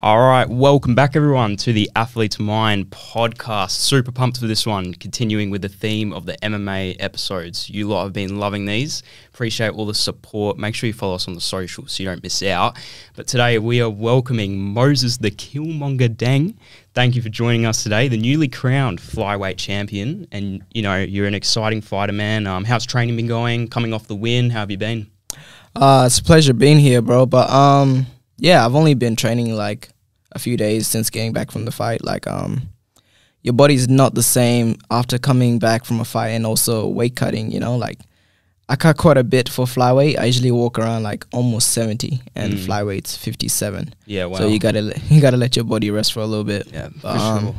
All right, welcome back, everyone, to the Athlete's Mind podcast. Super pumped for this one, continuing with the theme of the MMA episodes. You lot have been loving these. Appreciate all the support. Make sure you follow us on the socials so you don't miss out. But today we are welcoming Moses the Killmonger Deng. Thank you for joining us today, the newly crowned flyweight champion. And you know you're an exciting fighter, man. Um, how's training been going? Coming off the win, how have you been? Uh, it's a pleasure being here, bro. But um, yeah, I've only been training like a few days since getting back from the fight. Like um, your body's not the same after coming back from a fight and also weight cutting. You know, like I cut quite a bit for flyweight. I usually walk around like almost seventy, and Mm. flyweight's fifty seven. Yeah, well, So you gotta you gotta let your body rest for a little bit. yeah, But, um, sure.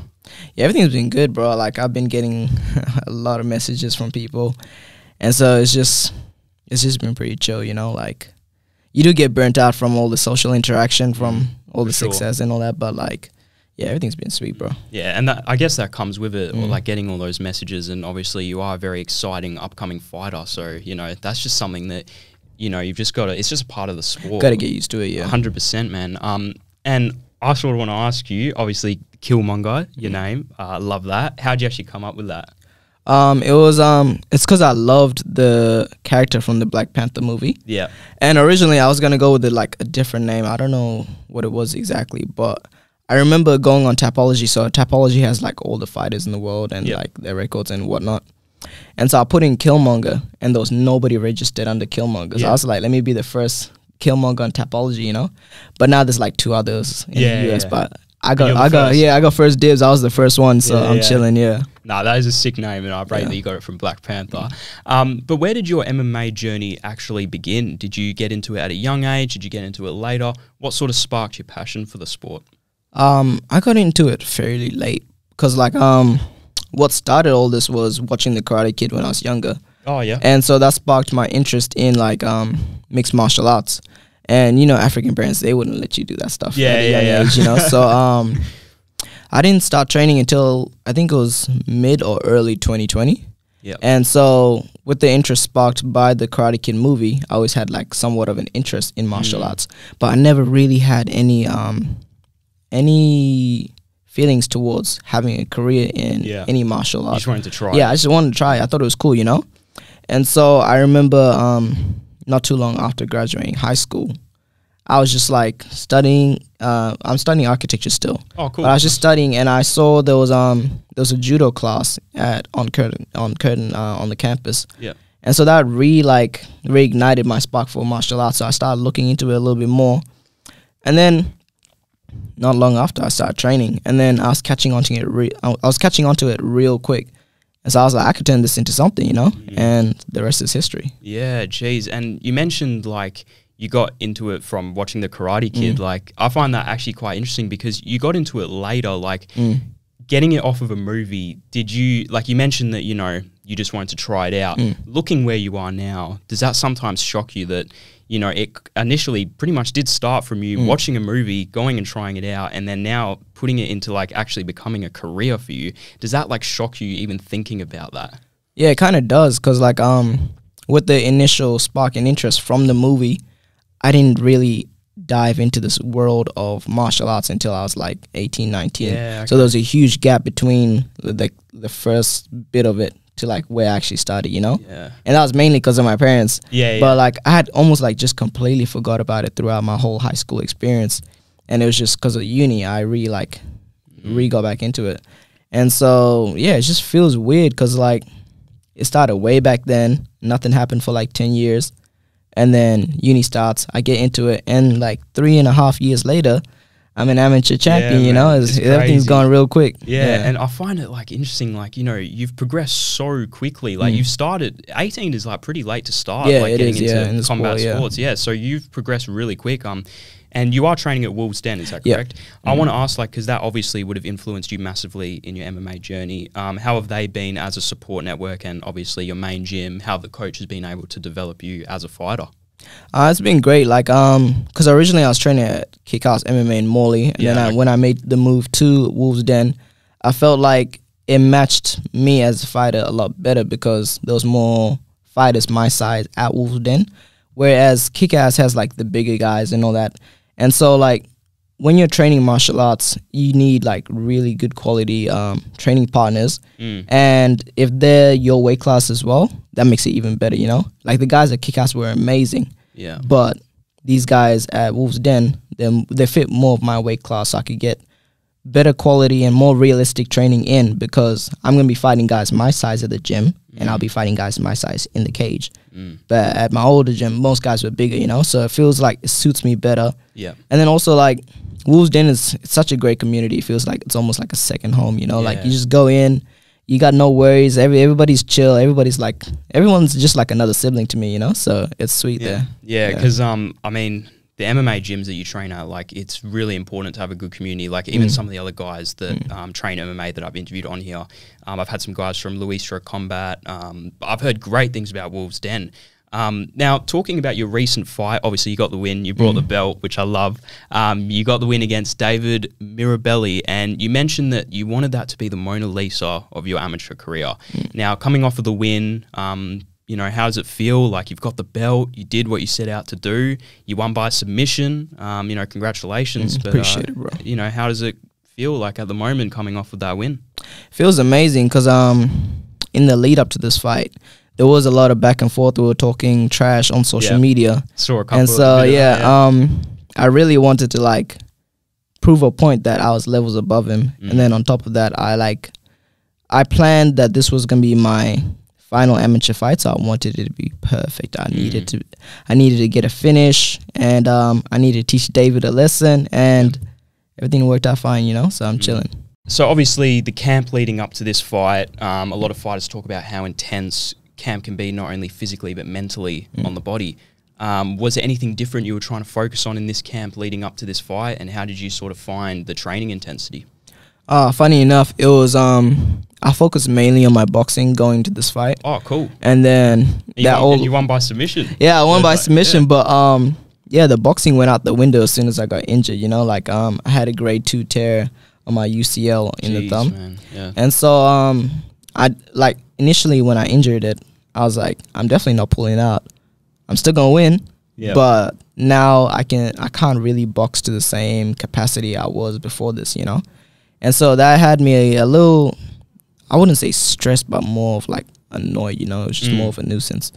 Yeah, everything's been good, bro. Like I've been getting a lot of messages from people, and so it's just it's just been pretty chill, you know. Like you do get burnt out from all the social interaction, from all the Mm, sure. success and all that, but like yeah, everything's been sweet, bro. Yeah, and that, I guess that comes with it, or Mm. like getting all those messages. And obviously, you are a very exciting upcoming fighter. So you know that's just something that you know you've just got to. It's just a part of the sport. Got to get used to it, yeah. hundred percent, man. Um, and I sort of want to ask you, obviously, Killmonger, your name. Uh, love that. How'd you actually come up with that? Um, it was um, it's because I loved the character from the Black Panther movie. Yeah, And originally, I was gonna go with it, like a different name. I don't know what it was exactly, but I remember going on Tapology. So Tapology has like all the fighters in the world and Yeah. like their records and whatnot. And so I put in Killmonger, and there was nobody registered under Killmonger. So Yeah. I was like, let me be the first Killmonger on Tapology, you know. But now there's like two others in Yeah, the US, yeah. but. I got, I got, first. yeah, I got first dibs. I was the first one, so Yeah, I'm yeah. chilling. Yeah. nah, that is a sick name, and I rate Yeah. that you got it from Black Panther. Um, but where did your MMA journey actually begin? Did you get into it at a young age? Did you get into it later? What sort of sparked your passion for the sport? Um, I got into it fairly late because, like, um, what started all this was watching the Karate Kid when I was younger, Oh yeah, and so that sparked my interest in like um mixed martial arts. And you know, African parents they wouldn't let you do that stuff Yeah, yeah, yeah. age, you know. so um, I didn't start training until I think it was mid or early 2020. yeah, And so, with the interest sparked by the Karate Kid movie, I always had like somewhat of an interest in martial Mm. arts, but I never really had any um any feelings towards having a career in Yeah. any martial you art. just wanted to try. Yeah, I just wanted to try. I thought it was cool, you know. And so I remember um not too long after graduating high school, I was just like studying. Uh, I'm studying architecture still. Oh, cool. But I was just studying, and I saw there was um there was a judo class at on Curtin on Curtin uh, on the campus. Yeah. And so that re like reignited my spark for martial arts. So I started looking into it a little bit more, and then not long after I started training, and then I was catching onto it. Re- I I was catching onto it real quick, and so I was like, I could turn this into something, you know. Mhm. And the rest is history. Yeah, geez. And you mentioned like you got into it from watching the Karate Kid. Mm. Like I find that actually quite interesting because you got into it later. Like Mm. getting it off of a movie. Did you like you mentioned that you know you just wanted to try it out? Mm. Looking where you are now, does that sometimes shock you that? You know, it initially pretty much did start from you Mm. watching a movie, going and trying it out, and then now putting it into like actually becoming a career for you. Does that like shock you even thinking about that? Yeah, it kind of does, cause like um with the initial spark and interest from the movie, I didn't really dive into this world of martial arts until I was like 18, 19. Yeah, So there was a huge gap between the, the the first bit of it to like where I actually started, you know? Yeah. And that was mainly because of my parents. Yeah. yeah. But like I had almost like just completely forgot about it throughout my whole high school experience. And it was just because of uni, I really like Mm. re got back into it. And so yeah, it just feels weird because like it started way back then. Nothing happened for like ten years, and then uni starts. I get into it, and like three and a half years later, I'm an amateur champion. you know, man, it's, it's everything's crazy. gone real quick. Yeah, and I find it like interesting. Like you know, you've progressed so quickly. Like Mm. you've started. Eighteen is like pretty late to start. Yeah, like it getting is, into yeah, in combat sport, yeah. sports. Yeah, so you've progressed really quick. Um, and you are training at Wolves Den. Is that Yeah. correct? I want to ask, like, because that obviously would have influenced you massively in your MMA journey. Um, how have they been as a support network, and obviously your main gym? How have the coach has been able to develop you as a fighter? Uh, it's been great. Like, um, because originally I was training at Kickhouse MMA in Morley, and then I, when I made the move to Wolves Den, I felt like it matched me as a fighter a lot better because there was more fighters my size at Wolves Den, whereas Kickass has like the bigger guys and all that, and so like when you're training martial arts, you need like really good quality um, training partners, Mm. and if they're your weight class as well, that makes it even better. You know, like the guys at Kickass were amazing, Yeah. but these guys at Wolves Den, they they fit more of my weight class, so I could get better quality and more realistic training in because I'm gonna be fighting guys my size at the gym, and I'll be fighting guys my size in the cage. Mm. But at my older gym, most guys were bigger, you know, so it feels like it suits me better. Yeah. And then also like Wolves Den is such a great community. It feels like it's almost like a second home, you know. Like you just go in, you got no worries. Every everybody's chill. Everybody's like everyone's just like another sibling to me, you know. So it's sweet Yeah, there. yeah, Yeah. because um, I mean, the MMA gyms that you train at, like, it's really important to have a good community. Like, even Mm. some of the other guys that um, train MMA that I've interviewed on here, um, I've had some guys from Luis Stroke Combat. Um, I've heard great things about Wolves Den. Um, now, talking about your recent fight, obviously you got the win. You brought the belt, which I love. Um, you got the win against David Mirabelli, and you mentioned that you wanted that to be the Mona Lisa of your amateur career. Now, coming off of the win, um, you know, how does it feel? Like you've got the belt, you did what you set out to do, you won by submission. Um, you know, congratulations. Mm, but, appreciate uh, it, bro. You know, how does it feel like at the moment coming off of that win? feels amazing because um in the lead up to this fight there was a lot of back and forth we were talking trash on social Yeah. media and so of yeah, um i really wanted to like prove a point that i was levels above him Mm. and then on top of that i like i planned that this was gonna be my final amateur fight so i wanted it to be perfect i needed Mm. to i needed to get a finish and um i needed to teach david a lesson and everything worked out fine you know so i'm Mm. chilling So obviously, the camp leading up to this fight, um, a lot of fighters talk about how intense camp can be, not only physically but mentally Mm. on the body. Um, was there anything different you were trying to focus on in this camp leading up to this fight, and how did you sort of find the training intensity? Uh, funny enough, it was um I focused mainly on my boxing going to this fight, Oh, cool! and then And you, that won, and you won by submission. yeah I won by like- submission, but um yeah the boxing went out the window as soon as I got injured. You know, like um I had a grade two tear on my UCL in the thumb. Yeah. and so um I like initially when I injured it, I was like I'm definitely not pulling out. I'm still gonna win, Yeah. but now I can I can't really box to the same capacity I was before this, you know, and so that had me a, a little, I wouldn't say stressed, but more of like annoyed, you know, it was just Mm. more of a nuisance.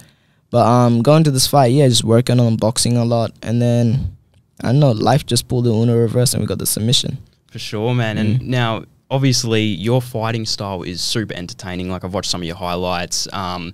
But um, going to this fight, yeah, just working on boxing a lot, and then I don't know, life just pulled the Uno reverse, and we got the submission. For sure, man. And Mm. now, obviously, your fighting style is super entertaining. Like I've watched some of your highlights. Um,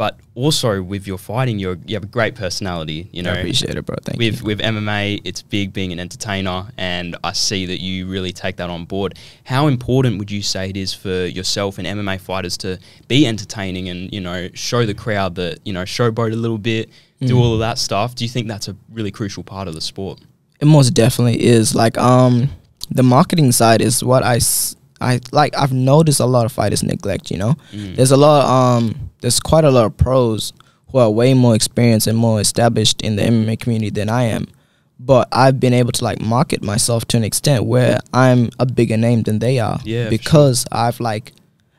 but also with your fighting, you're, you have a great personality. You know, I appreciate it, bro. Thank with you. with MMA, it's big being an entertainer, and I see that you really take that on board. How important would you say it is for yourself and MMA fighters to be entertaining and you know show the crowd that you know showboat a little bit, do Mm. all of that stuff? Do you think that's a really crucial part of the sport? It most definitely is. Like um, the marketing side is what I I like. I've noticed a lot of fighters neglect. You know, Mm. there's a lot. Um, there's quite a lot of pros who are way more experienced and more established in the MMA community than I am. But I've been able to like market myself to an extent where I'm a bigger name than they are. Yeah, because I've like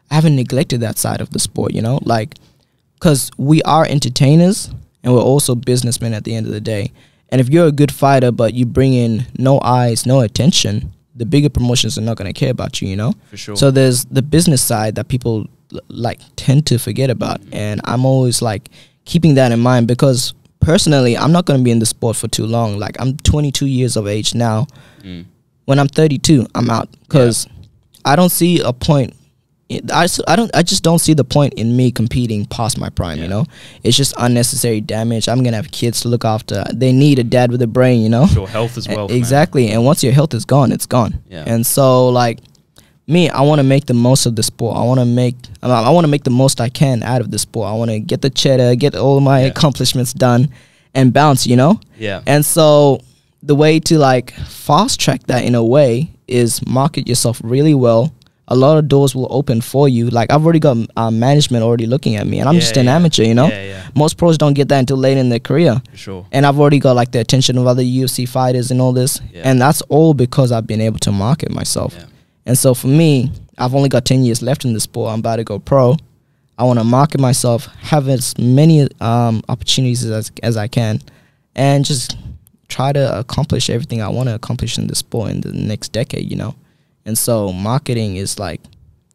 I haven't neglected that side of the sport. You know, like because we are entertainers and we're also businessmen at the end of the day. And if you're a good fighter but you bring in no eyes, no attention, the bigger promotions are not going to care about you. You know. For sure. So there's the business side that people like tend to forget about, and I'm always like keeping that in mind because personally, I'm not going to be in the sport for too long. Like I'm 22 years of age now. Mm. When I'm 32, I'm out because I don't see a point. I- I, s- I don't I just don't see the point in me competing past my prime. Yeah. You know, it's just unnecessary damage. I'm gonna have kids to look after. They need a dad with a brain. You know, Sure, health as well. man. exactly. And once your health is gone, it's gone. Yeah. And so like me, I want to make the most of the sport. I want to make I, I want to make the most I can out of the sport. I want to get the cheddar, get all my Yeah. accomplishments done and bounce, you know? Yeah. And so the way to like fast track that in a way is market yourself really well. A lot of doors will open for you. Like I've already got uh, management already looking at me, and I'm Yeah, just an yeah. amateur. You know, Yeah, yeah. most pros don't get that until late in their career For sure. and I've already got like the attention of other UFC fighters and all this, and that's all because I've been able to market myself. Yeah. And so for me, I've only got ten years left in the sport. I'm about to go pro. I want to market myself, have as many um, opportunities as as I can, and just try to accomplish everything I want to accomplish in the sport in the next decade, you know. And so marketing is like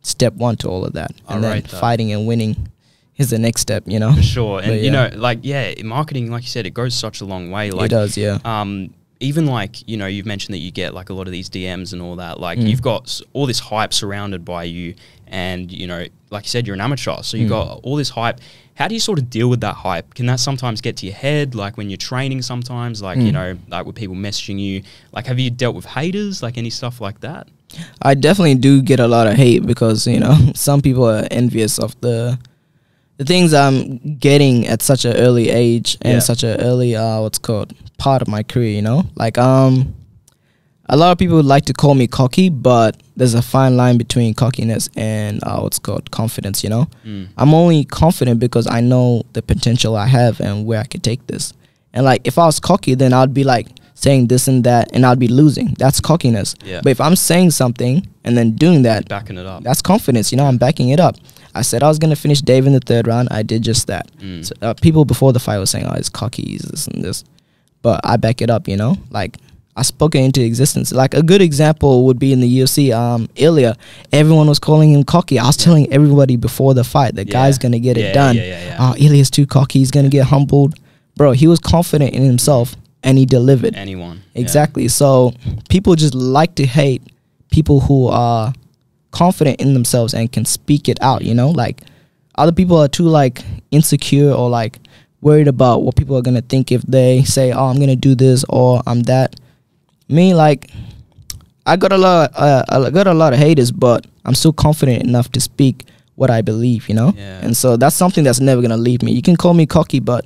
step one to all of that, and then fighting and winning is the next step, you know. For sure. And But you know, yeah. like yeah, marketing, like you said, it goes such a long way. it does, yeah. um, even like you know, you've mentioned that you get like a lot of these DMs and all that. Like Mm. you've got all this hype surrounded by you, and you know, like you said, you're an amateur, so you Mm. got all this hype. How do you sort of deal with that hype? Can that sometimes get to your head? Like when you're training, sometimes, like you Mm. know, like with people messaging you. Like, have you dealt with haters? Like any stuff like that? I definitely do get a lot of hate because you know some people are envious of the the things I'm getting at such an early age and Yeah. such an early uh what's called part of my career. You know, like um, a lot of people would like to call me cocky, but there's a fine line between cockiness and uh, what's called confidence. You know, Mm. I'm only confident because I know the potential I have and where I could take this. And like if I was cocky, then I'd be like saying this and that, and I'd be losing. That's cockiness. Yeah. But if I'm saying something and then doing that, Backing it up. that's confidence. You know, I'm backing it up. I said I was gonna finish Dave in the third round. I did just that. Mm. So, uh, people before the fight were saying, "Oh, it's cocky, he's this and this," but I back it up. You know, like I spoke it into existence. Like a good example would be in the UFC. Um, Ilia, everyone was calling him cocky. I was telling everybody before the fight, the Yeah. guy's gonna get Yeah, it done. Yeah, yeah, yeah. Oh, Ilia's too cocky. He's gonna get humbled, bro. He was confident in himself and he delivered. Anyone. yeah. Exactly. So people just like to hate people who are confident in themselves and can speak it out, you know? Like other people are too like insecure or like worried about what people are going to think if they say, "Oh, I'm going to do this or I'm that." Me like I got a lot uh, I got a lot of haters, but I'm still confident enough to speak what I believe, you know? Yeah. And so that's something that's never going to leave me. You can call me cocky, but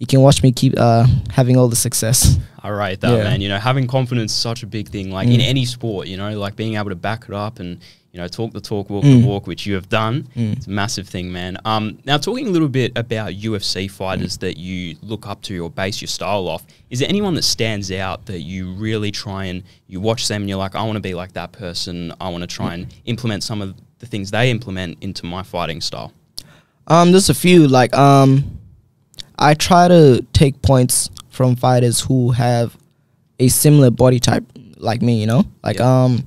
you can watch me keep uh, having all the success. I rate that, Yeah. man. You know, having confidence is such a big thing. Like in Mm. any sport, you know, like being able to back it up and you know talk the talk, walk Mm. the walk, which you have done. Mm. It's a massive thing, man. Um, now talking a little bit about UFC fighters that you look up to or base your style off. Is there anyone that stands out that you really try and you watch them and you're like, I want to be like that person. I want to try and implement some of the things they implement into my fighting style. Um, there's a few like um, I try to take points from fighters who have a similar body type like me. You know, like Yeah. um,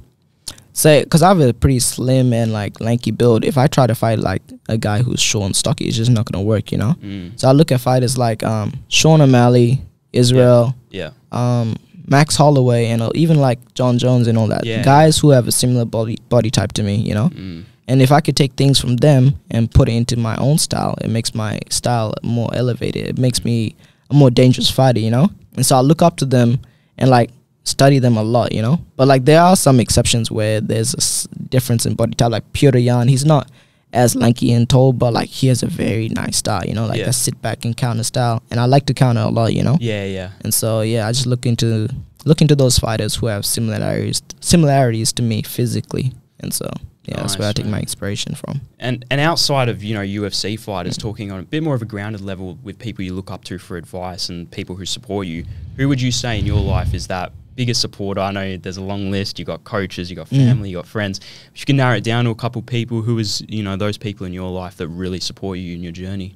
say because I have a pretty slim and like lanky build. If I try to fight like a guy who's short and stocky, it's just not gonna work. You know. Mm. So I look at fighters like um, Sean O'Malley, Israel, Yeah. um, Max Holloway, and uh, even like Jon Jones and all that. Yeah. Guys who have a similar body body type to me. You know. Mm. And if I could take things from them and put it into my own style, it makes my style more elevated. It makes me a more dangerous fighter, you know? And so I look up to them and like study them a lot, you know? But like there are some exceptions where there's a s- difference in body type. Like Pyotr Yan, he's not as lanky and tall, but like he has a very nice style, you know? Like Yeah. that sit back and counter style. And I like to counter a lot, you know? Yeah, yeah. And so yeah, I just look into look into those fighters who have similarities similarities to me physically. And so yeah, that's where I take man. my inspiration from. And and outside of you know UFC fighters, talking on a bit more of a grounded level with people you look up to for advice and people who support you, who would you say in your life is that biggest supporter? I know there's a long list. You got coaches, you got Mm. family, you got friends. If you can narrow it down to a couple people, who is you know those people in your life that really support you in your journey?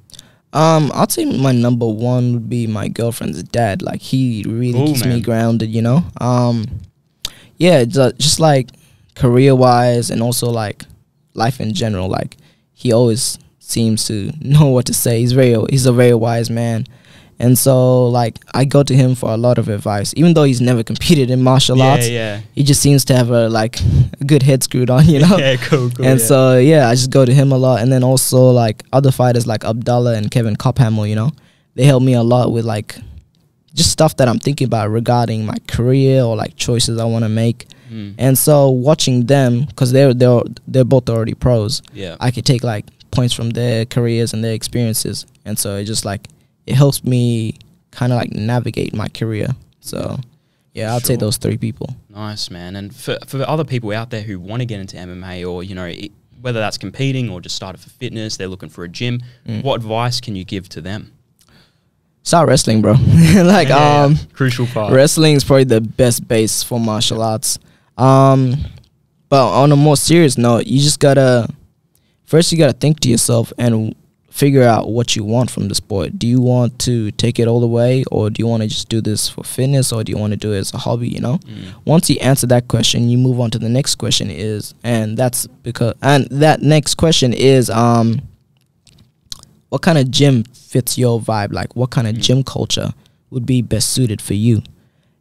Um, I'd say my number one would be my girlfriend's dad. Like he really Cool, keeps man. me grounded, you know. Um, yeah, just like career wise and also like life in general. Like he always seems to know what to say. He's very he's a very wise man. And so like I go to him for a lot of advice. Even though he's never competed in martial yeah, arts, yeah, he just seems to have a like a good head screwed on, you know. yeah, cool, cool. and yeah. so yeah, I just go to him a lot, and then also like other fighters like Abdullah and Kevin Cophamel, you know, they help me a lot with like just stuff that I'm thinking about regarding my career or like choices I want to make. Mm. And so watching them, because they're they're they're both already pros, yeah, I could take like points from their careers and their experiences, and so it just like it helps me kind of like navigate my career. So yeah, I'd say Sure. those three people. Nice man. And for for other people out there who want to get into MMA or you know i whether that's competing or just started for fitness, they're looking for a gym. Mm. What advice can you give to them? Start wrestling, bro. like Yeah, um. crucial part. Wrestling is probably the best base for martial arts. Um, but on a more serious note, you just gotta first you gotta think to yourself and figure out what you want from the sport. Do you want to take it all the way, or do you want to just do this for fitness, or do you want to do it as a hobby? You know, Mm. once you answer that question, you move on to the next question is, and that's because, and that next question is, um, what kind of gym fits your vibe? Like, what kind of Mm. gym culture would be best suited for you?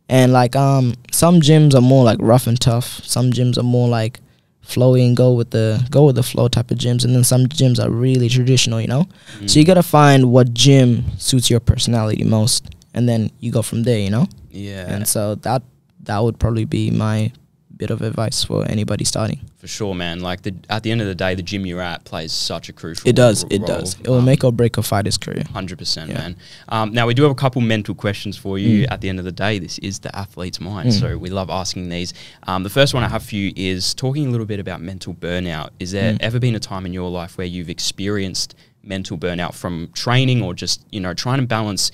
And like, um, some gyms are more like rough and tough. Some gyms are more like flowy and go with the go with the flow type of gyms. And then some gyms are really traditional. You know, Mm. so you gotta find what gym suits your personality most, and then you go from there. You know, yeah. and so that that would probably be my bit of advice for anybody starting. For sure, man. Like the at the end of the day, the gym you're at plays such a crucial. It does. It does. It will Um, make or break a fighter's career. Hundred percent, man. Um, now we do have a couple mental questions for you. Mm. At the end of the day, this is the athlete's mind, Mm. so we love asking these. Um, the first one I have for you is talking a little bit about mental burnout. Is there Mm. ever been a time in your life where you've experienced mental burnout from training, or just you know trying to balance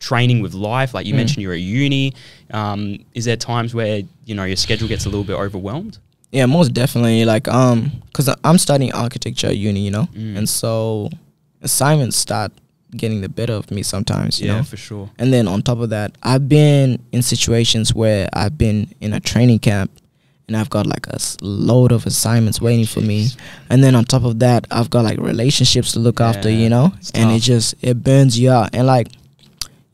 training with life? Like you Mm. mentioned, you're at uni. Um, is there times where you know your schedule gets a little bit overwhelmed? Yeah, most definitely. Like, um, cause I'm studying architecture at uni, you know, Mm. and so assignments start getting the better of me sometimes, you yeah, know. for sure. And then on top of that, I've been in situations where I've been in a training camp and I've got like a load of assignments waiting for me. And then on top of that, I've got like relationships to look after, you know? And it just it burns you out. And like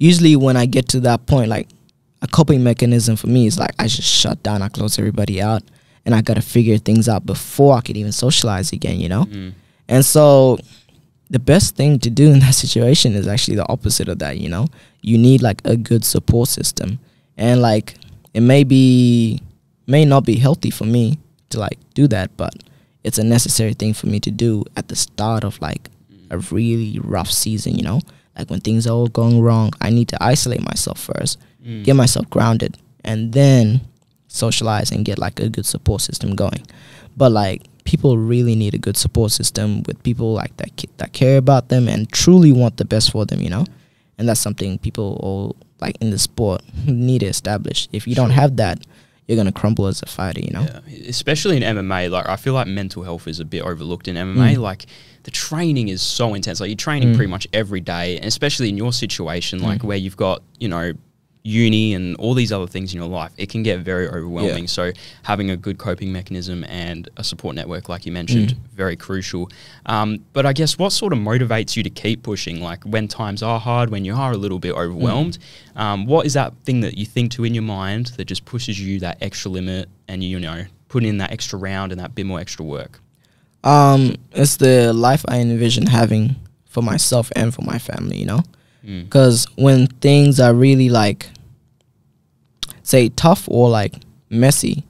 usually when I get to that point, like a coping mechanism for me is like I just shut down, I close everybody out, and I gotta figure things out before I could even socialize again, you know? Mm. And so the best thing to do in that situation is actually the opposite of that, you know? You need like a good support system. And like it may be may not be healthy for me to like do that, but it's a necessary thing for me to do at the start of like a really rough season, you know? Like when things are all going wrong, I need to isolate myself first, Mm. get myself grounded, and then socialize and get like a good support system going. But like people really need a good support system with people like that that care about them and truly want the best for them, you know. And that's something people all like in the sport need to establish. If you don't have that, you're gonna crumble as a fighter, you know. Yeah, especially in MMA. Like I feel like mental health is a bit overlooked in MMA. Mm. Like the training is so intense. Like you're training Mm. pretty much every day, and especially in your situation, like Mm. where you've got you know uni and all these other things in your life, it can get very overwhelming. So having a good coping mechanism and a support network, like you mentioned, Mm. very crucial. Um, but I guess what sort of motivates you to keep pushing? Like when times are hard, when you are a little bit overwhelmed, um, what is that thing that you think to in your mind that just pushes you that extra limit and you know put in that extra round and that bit more extra work? Um, it's the life I envision having for myself and for my family, you know. Mm. Because when things are really like, say, tough or like messy,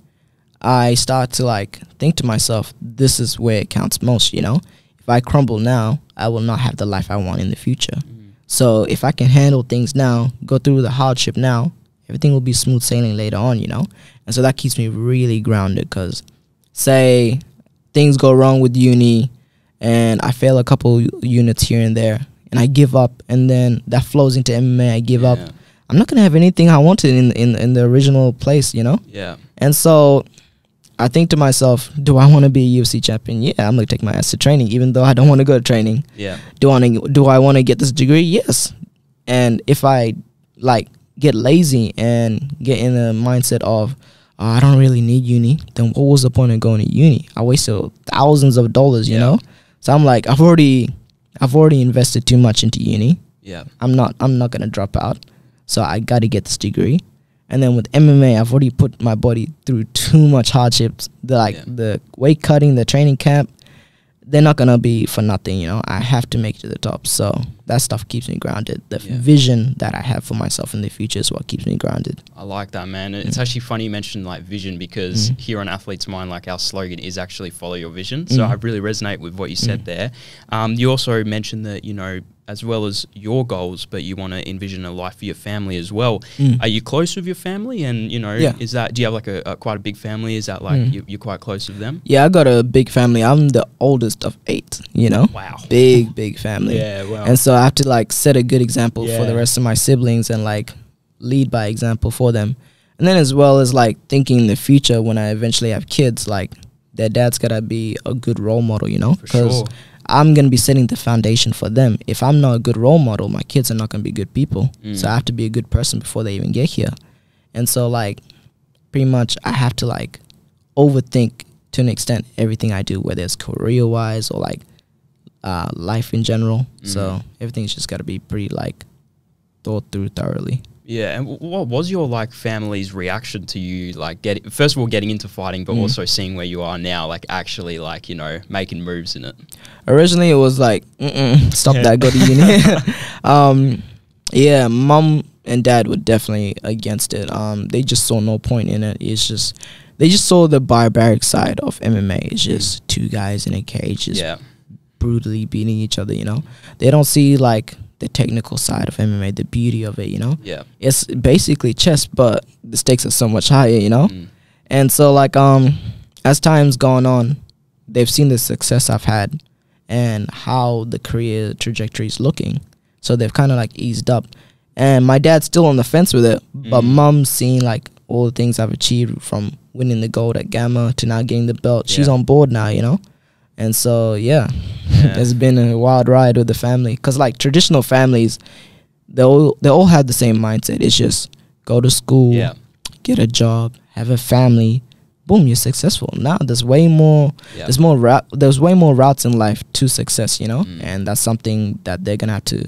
I start to like think to myself, this is where it counts most, you know? If I crumble now, I will not have the life I want in the future. Mm. So if I can handle things now, go through the hardship now, everything will be smooth sailing later on, you know? And so that keeps me really grounded because, say, things go wrong with uni and I fail a couple units here and there and I give up and then that flows into MMA, I give up. I'm not gonna have anything I wanted in in in the original place, you know. Yeah. And so I think to myself, do I want to be a UFC champion? Yeah, I'm gonna take my ass to training, even though I don't want to go to training. Yeah. Do I wanna, do I want to get this degree? Yes. And if I like get lazy and get in the mindset of oh, I don't really need uni, then what was the point of going to uni? I wasted thousands of dollars, you Yeah. know. So I'm like, I've already, I've already invested too much into uni. Yeah. I'm not I'm not gonna drop out. So I gotta get this degree. And then with MMA, I've already put my body through too much hardships. The like Yeah. the weight cutting, the training camp, they're not gonna be for nothing, you know. I have to make it to the top. So that stuff keeps me grounded. The Yeah. vision that I have for myself in the future is what keeps me grounded. I like that, man. It's Mm. actually funny you mentioned like vision because Mm. here on Athletes Mind, like our slogan is actually follow your vision. So Mm. I really resonate with what you said Mm. there. Um, you also mentioned that, you know, as well as your goals, but you want to envision a life for your family as well. Mm. Are you close with your family? And, you know, Yeah. is that, do you have like a, a quite a big family? Is that like Mm. you, you're quite close with them? Yeah, I got a big family. I'm the oldest of eight, you know? Wow. Big, big family. Yeah, wow. And so I have to like set a good example for the rest of my siblings and like lead by example for them. And then as well as like thinking in the future when I eventually have kids, like their dad's gotta be a good role model, you know? for sure. I'm gonna be setting the foundation for them. If I'm not a good role model, my kids are not gonna be good people. So I Mm. have to be a good person before they even get here. And so like pretty much I have to like overthink to an extent everything I do, whether it's career wise or like uh, life in general. So Mhm. everything's just gotta be pretty like thought through thoroughly. Yeah, and what was your like family's reaction to you like getting first of all getting into fighting, but Mm. also seeing where you are now, like actually like you know making moves in it. Originally, it was like, Mm-mm, stop Yeah. that, go to uni. um, yeah, mom and dad were definitely against it. Um, they just saw no point in it. It's just they just saw the barbaric side of MMA. It's just two guys in a cage, just yeah, brutally beating each other. You know, they don't see like the technical side of MMA, the beauty of it. You know, yeah, it's basically chess, but the stakes are so much higher. You know, Mm. and so like um as time's gone on, they've seen the success I've had and how the career trajectory is looking. So they've kind of like eased up. And my dad's still on the fence with it, but Mm. mom's seen like all the things I've achieved from winning the gold at Gamma to now getting the belt. She's on board now, you know? And so, yeah, Yeah. it's been a wild ride with the family. Cause like traditional families, they all they all have the same mindset. It's just go to school, yeah, get a job, have a family, boom, you're successful. Now there's way more yeah. there's more route there's way more routes in life to success, you know? Mm. And that's something that they're gonna have to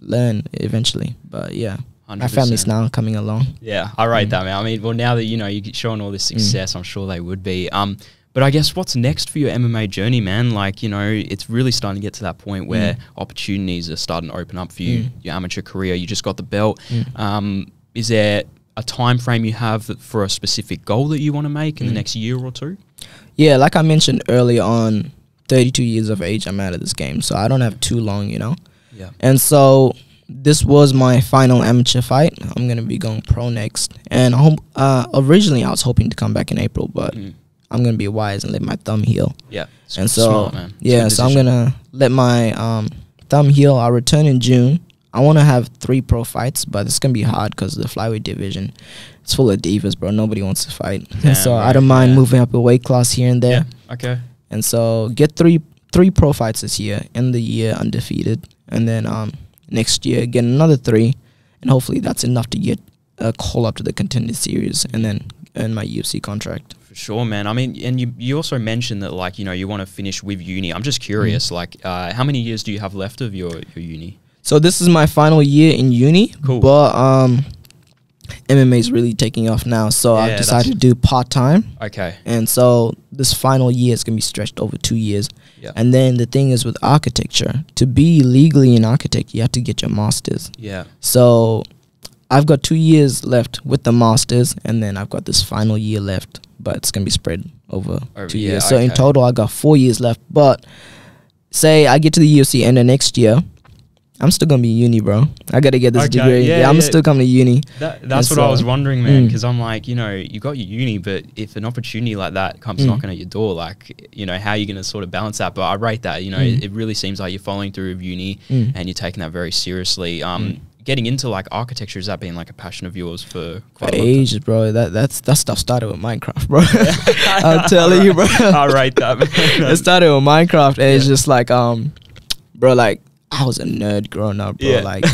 learn eventually. But yeah. My family's 100%. now coming along. Yeah, I rate Mm. that, man. I mean, well, now that you know you're showing all this success, I'm sure they would be. Um, but I guess what's next for your MMA journey, man? Like, you know, it's really starting to get to that point where Mm. opportunities are starting to open up for you. Mm. Your amateur career, you just got the belt. Mm. Um, is there a time frame you have for a specific goal that you want to make in the Mm. next year or two? Yeah, like I mentioned earlier on, 32 years of age, I'm out of this game, so I don't have too long, you know. Yeah. And so this was my final amateur fight. I'm gonna be going pro next, and uh, originally I was hoping to come back in April, but Mm. I'm gonna be wise and let my thumb heal. Yeah. And so smart, man. Yeah, so I'm gonna let my um, thumb heal. I'll return in June. I want to have three pro fights, but it's gonna be hard because the flyweight division it's full of divas, bro. Nobody wants to fight, Damn so I don't mind yeah. moving up a weight class here and there. Yeah. Okay. And so get three three pro fights this year, end the year undefeated, and then um next year get another three, and hopefully that's enough to get a call up to the contender series, and then earn my UFC contract. Sure, man. I mean, and you you also mentioned that like you know you want to finish with uni. I'm just Mm. curious, like uh, how many years do you have left of your your uni? So this is my final year in uni, Cool. but um MMA is really taking off now, so Yeah, I've decided to do part time, Okay. and so this final year is gonna be stretched over two years. Yeah. And then the thing is with architecture, to be legally an architect, you have to get your masters. Yeah. So I've got two years left with the masters, and then I've got this final year left, but it's gonna be spread over Over- two yeah, years. So in total, I got four years left. But say I get to the UFC end of next year, I'm still gonna be uni, bro. I gotta get this Okay, degree. yeah, Yeah, I'm yeah. still coming to uni. That, that's And what I was wondering, man. Mm. Because I'm like, you know, you got your uni, but if an opportunity like that comes Mm. knocking at your door, like, you know, how are you going to sort of balance that? But I rate that. You know, Mm. it, it really seems like you're following through with uni Mm. and you're taking that very seriously. Um, Mm. Getting into like architecture has that been like a passion of yours for For quite time? ages, bro. That that's that stuff started with Minecraft, bro. I'm telling you, bro. I rate that. Man. it started with Minecraft, and it's just like, um, bro, like I was a nerd growing up, bro. Yeah. Like,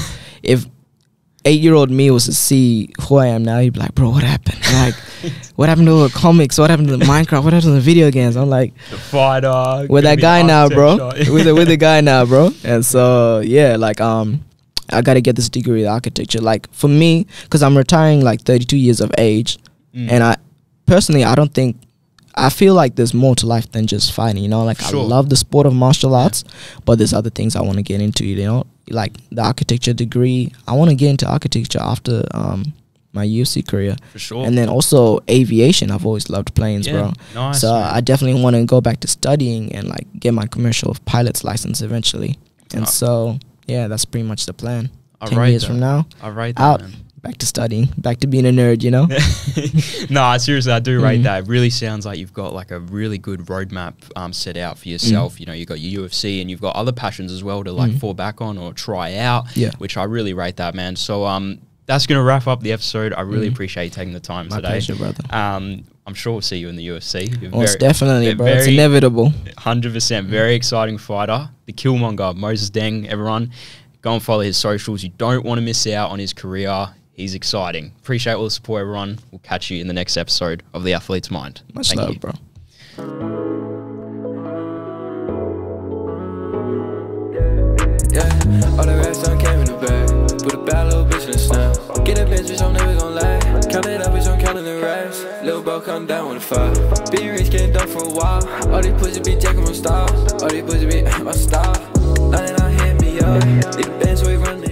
if eight-year-old me was to see who I am now, he'd be like, bro, what happened? Like, what happened to the comics? What happened to the Minecraft? What happened to the video games? I'm like, the fighter. we're that guy now, bro. we're the we're the guy now, bro. And so yeah, like um, I gotta get this degree in architecture. Like for me, because I'm retiring like 32 years of age, Mm. and I personally I don't think I feel like there's more to life than just fighting. You know, like Sure. I love the sport of martial arts, but there's other things I want to get into. You know, like the architecture degree. I want to get into architecture after um my UFC career, for sure. and then also aviation. I've always loved planes, yeah, bro. Nice. So man. I definitely want to go back to studying and like get my commercial pilot's license eventually. And Ah. so yeah, that's pretty much the plan. I Ten rate years that. from now, I rate that, out, man. back to studying, back to being a nerd. You know. no, seriously, I do rate Mhm. that. It really sounds like you've got like a really good roadmap um, set out for yourself. You know, you've got your UFC and you've got other passions as well to like Mm. fall back on or try out. Yeah. Which I really rate that, man. So, um, that's going to wrap up the episode. I really appreciate you taking the time My today. pleasure, brother. Um, I'm sure we'll see you in the UFC. You're Most very- definitely, you're bro. it's inevitable. Hundred percent, very exciting fighter. The Killmonger, Moses Deng. Everyone, go and follow his socials. You don't want to miss out on his career. He's exciting. Appreciate all the support, everyone. We'll catch you in the next episode of the Athlete's Mind. Much Thank love, you. bro. Yeah, all the rest done came in the bag. Put a bad little Get a bitch, bitch, I'm never gon' lie. Count it up, bitch, I'm counting the rest. Lil' bro, come down with the five. Being rich, getting done for a while. All these pussies be jacking my style. All these pussies be my style. 99 hit me up. The a we running.